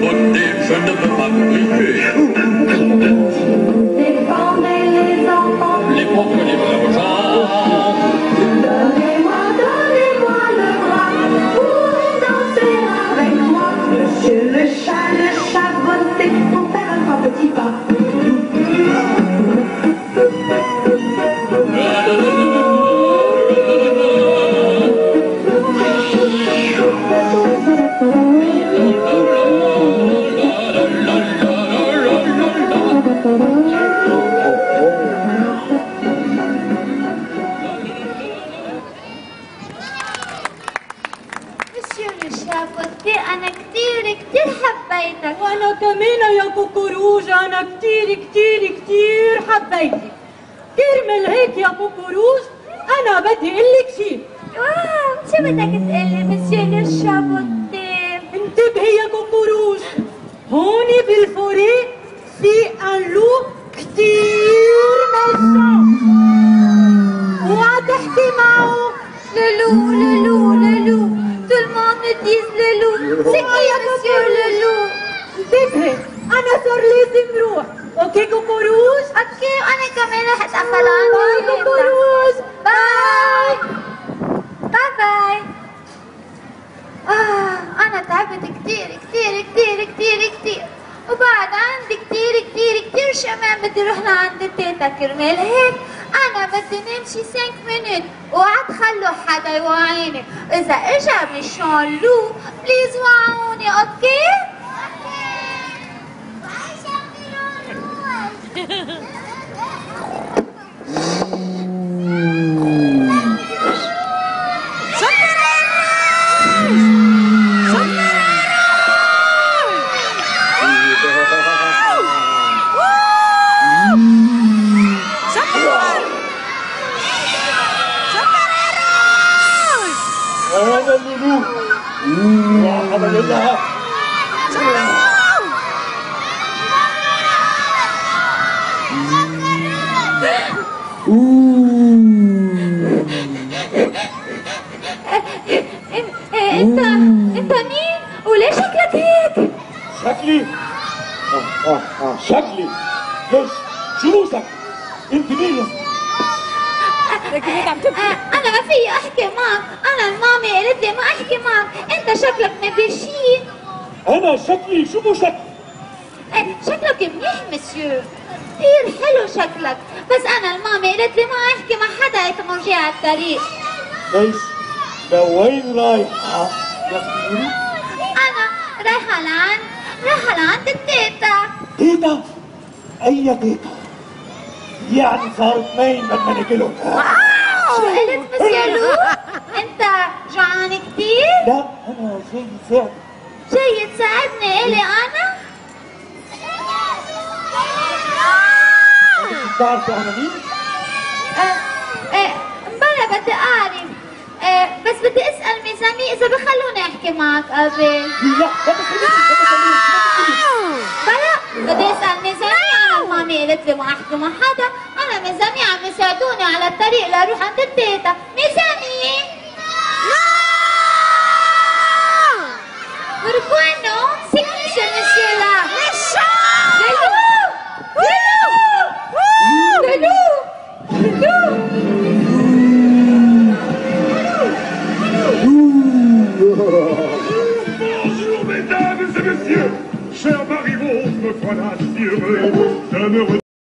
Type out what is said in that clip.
beauté, je ne peux pas priver. Défendez les enfants. Les pauvres, les braves gens. Donnez-moi, donnez-moi le bras pour danser avec moi. Monsieur le chat, le chat voté, pour faire un grand petit pas. أنا كتير كتير حبيتك. وأنا كمان يا كوكوروج أنا كتير كتير كتير حبيتك. كرمال هيك يا كوكوروج أنا بدي أقول لك شيء wow شو بدك تقلي monsieur ال chat botté انتبهي يا كوكوروج هون بال forêt في loup كتير méchant اوعى تحكي معه. لولو لولو. Dit لولو c'est qui يا مسيو لولو انتبهي أنا صار لازم روح أوكي كوكوروج أوكي وأنا كمان رح اتقبل عنك باي كوكوروج باي باي باي آه أنا تعبت كتير كتير كتير كتير كتير وبعد عندي كتير كتير كتير شمام بدي أروح لعند تيتا كرمال هيك بدي نام شي 5 minutes اوعى تخلوا حدا يوعيني إذا إجا méchant loup please وعوني okay؟ أنا لولو وعقب لها أنت أنت مين؟ وليش شكلك هيك؟ شكلي. آه آه آه شكلي. ليش شو شكلي انت مين؟ آه، أنا ما في أحكي معك. أنا المامي قالت لي ما أحكي معك أنت شكلك مبشين أنا شكلي شو شكلي شكلك منيح مسيو كثير حلو شكلك بس أنا المامي قالت لي ما أحكي مع حدا يتمرجي على الطريق ليش لوين رايحة أنا رايحة لعند رايحة لعند التيتا تيتا اي تيتا يعني صار اثنين بدنا ناكلهم شو قلت مسيو لو؟ أنت جوعان كثير؟ لا أنا جاي ساعد جاي تساعدني. إلي أنا؟ بتعرفي أنا مين؟ آه، آه، مبلا بدي أعرف. آه، بس بدي أسأل ميزامي إذا بخلوني أحكي معك قبل لا بلا بدي أسأل ميزامي أنا المامي قالت لي ما أحكي مع حدا. أنا ميزامي عم يساعدوني على الطريق لأروح عند التيتا. ميزامي Dieu, chère Marie-Rose, me voilà si heureux de